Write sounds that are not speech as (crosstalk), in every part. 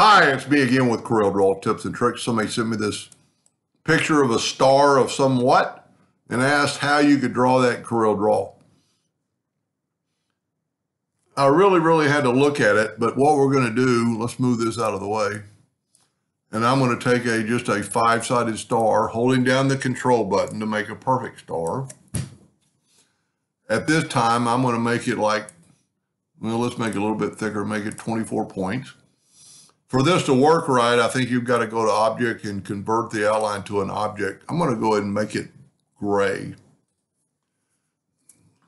Hi, it's me again with Corel Draw Tips and Tricks. Somebody sent me this picture of a star of somewhat and asked how you could draw that in Corel Draw. I really, really had to look at it, but what we're going to do, let's move this out of the way. And I'm going to take a just a five-sided star, holding down the control button to make a perfect star. At this time, I'm going to make it like, well, let's make it a little bit thicker, make it 24 points. For this to work right, I think you've got to go to object and convert the outline to an object. I'm going to go ahead and make it gray.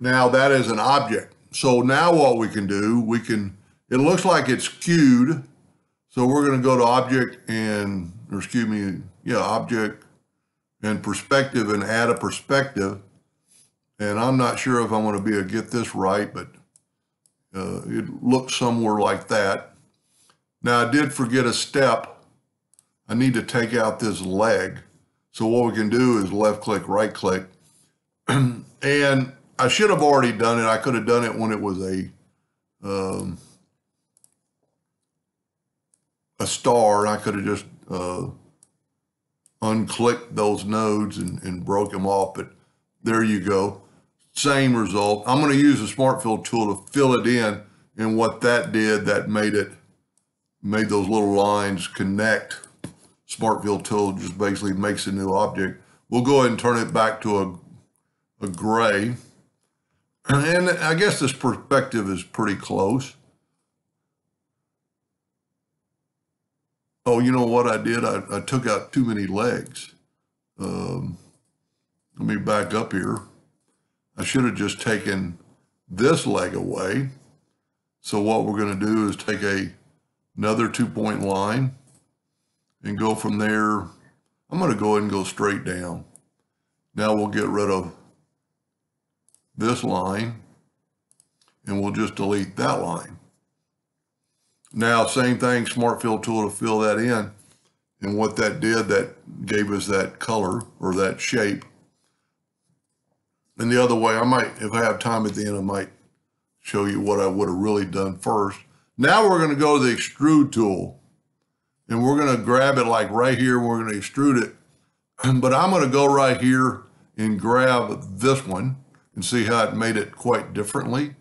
Now that is an object. So now what we can do, we can, it looks like it's skewed. So we're going to go to object and, or excuse me, yeah, object and perspective and add a perspective. And I'm not sure if I'm going to be able to get this right, but uh, it looks somewhere like that. Now I did forget a step. I need to take out this leg. So what we can do is left click, right click. (clears throat) and I should have already done it. I could have done it when it was a um, a star. I could have just uh, unclicked those nodes and, and broke them off. But there you go. Same result. I'm going to use the Smart Fill tool to fill it in. And what that did, that made it made those little lines connect. Smart Fill tool just basically makes a new object. We'll go ahead and turn it back to a, a gray. And I guess this perspective is pretty close. Oh, you know what I did? I, I took out too many legs. Um, let me back up here. I should have just taken this leg away. So what we're going to do is take a another two point line and go from there. I'm going to go ahead and go straight down. Now we'll get rid of this line and we'll just delete that line. Now, same thing, Smart Fill tool to fill that in. And what that did, that gave us that color or that shape. And the other way, I might, if I have time at the end, I might show you what I would have really done first. Now we're going to go to the extrude tool and we're going to grab it like right here. We're going to extrude it. (clears throat) But I'm going to go right here and grab this one and see how it made it quite differently.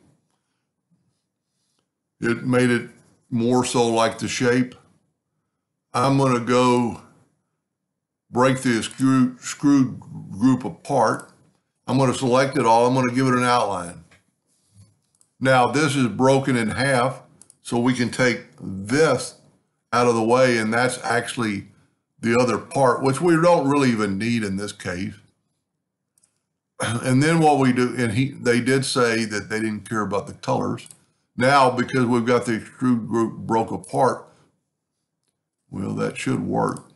It made it more so like the shape. I'm going to go break the extrude, extrude group apart. I'm going to select it all. I'm going to give it an outline. Now this is broken in half. So we can take this out of the way, and that's actually the other part, which we don't really even need in this case. And then what we do, and he, they did say that they didn't care about the colors. Now, because we've got the extrude group broke apart, well, that should work.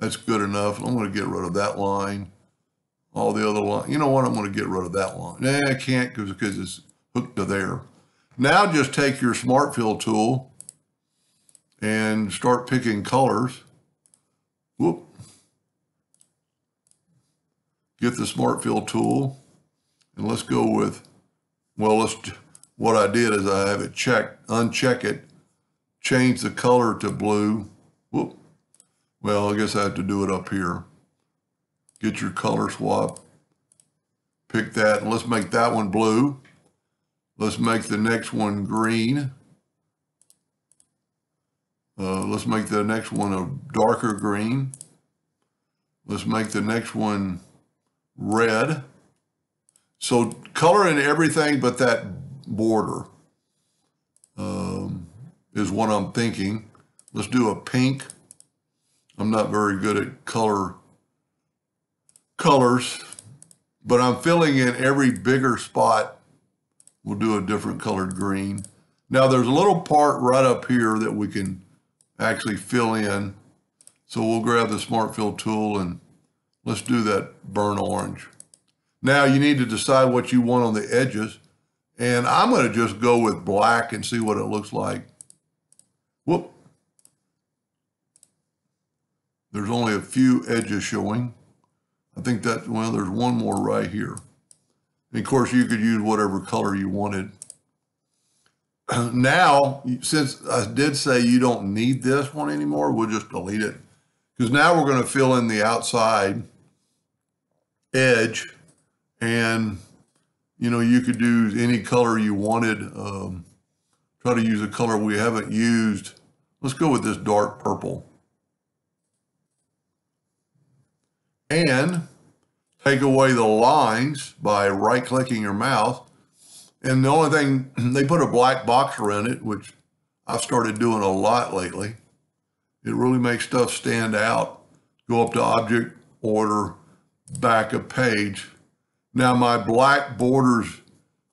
That's good enough. I'm going to get rid of that line. All the other line. You know what? I'm going to get rid of that line. Nah, I can't because it's hooked to there. Now just take your Smart Fill tool and start picking colors. Whoop. Get the Smart Fill tool and let's go with, well, let's, what I did is I have it checked, uncheck it, change the color to blue. Whoop. Well, I guess I have to do it up here. Get your color swap, pick that, and let's make that one blue. Let's make the next one green. Uh, let's make the next one a darker green. Let's make the next one red. So color in everything but that border um, is what I'm thinking. Let's do a pink. I'm not very good at color colors, but I'm filling in every bigger spot We'll do a different colored green. Now there's a little part right up here that we can actually fill in. So we'll grab the Smart Fill tool and let's do that burn orange. Now you need to decide what you want on the edges. And I'm going to just go with black and see what it looks like. Whoop. There's only a few edges showing. I think that, well, there's one more right here. And of course, you could use whatever color you wanted. now, since I did say you don't need this one anymore, we'll just delete it. Because now we're going to fill in the outside edge and, you know, you could do any color you wanted. Um, try to use a color we haven't used. Let's go with this dark purple. And take away the lines by right clicking your mouse. And the only thing, (clears throat) they put a black box around it, which I've started doing a lot lately. It really makes stuff stand out. Go up to object, order, back a page. Now my black borders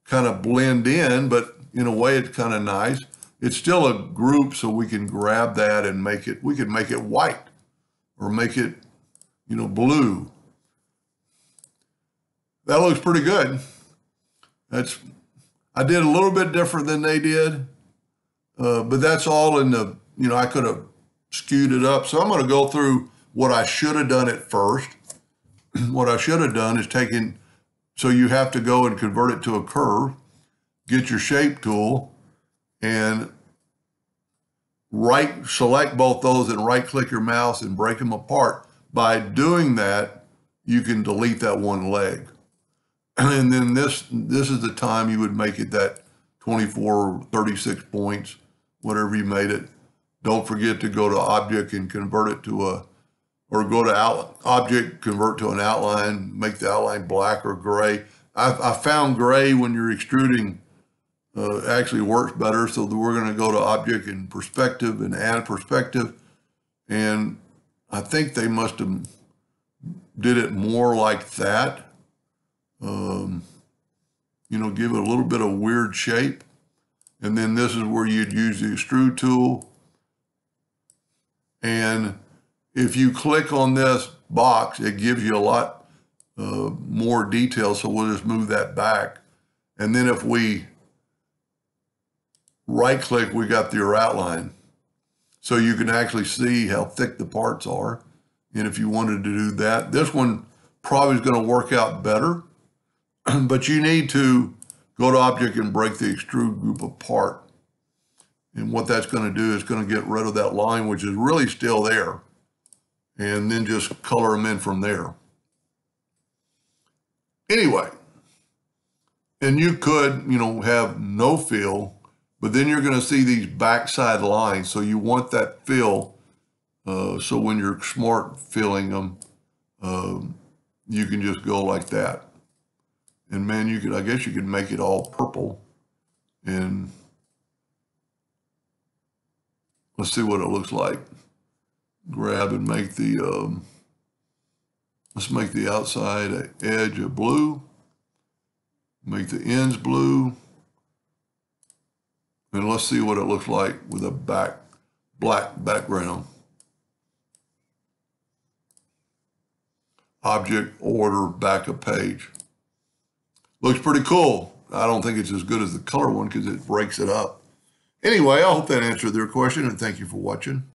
kind of blend in, but in a way it's kind of nice. It's still a group, so we can grab that and make it, we could make it white or make it, you know, blue. That looks pretty good. That's, I did a little bit different than they did, uh, but that's all in the, you know, I could have skewed it up. So I'm going to go through what I should have done at first. (clears throat) what I should have done is taken, so you have to go and convert it to a curve, get your shape tool, and right select both those and right click your mouse and break them apart. By doing that, you can delete that one leg. And then this this is the time you would make it that 24 36 points, whatever you made it. Don't forget to go to object and convert it to a, or go to out, object, convert to an outline, make the outline black or gray. I, I found gray when you're extruding uh, actually works better. So we're going to go to object and perspective and add perspective. And I think they must have did it more like that. Um, you know, give it a little bit of weird shape. And then this is where you'd use the extrude tool. And if you click on this box, it gives you a lot uh, more detail. So we'll just move that back. And then if we right click, we got your outline. So you can actually see how thick the parts are. And if you wanted to do that, this one probably is going to work out better, (clears throat) but you need to go to object and break the extrude group apart. And what that's going to do is going to get rid of that line, which is really still there, and then just color them in from there. Anyway, and you could, you know, have no fill but then you're going to see these backside lines. So you want that fill. Uh, so when you're smart filling them, um, you can just go like that. And man, you could, I guess you could make it all purple. And let's see what it looks like. Grab and make the, um, let's make the outside edge a blue. Make the ends blue. And let's see what it looks like with a back black background. Object, order, back of page. Looks pretty cool. I don't think it's as good as the color one because it breaks it up. Anyway, I hope that answered their question and thank you for watching.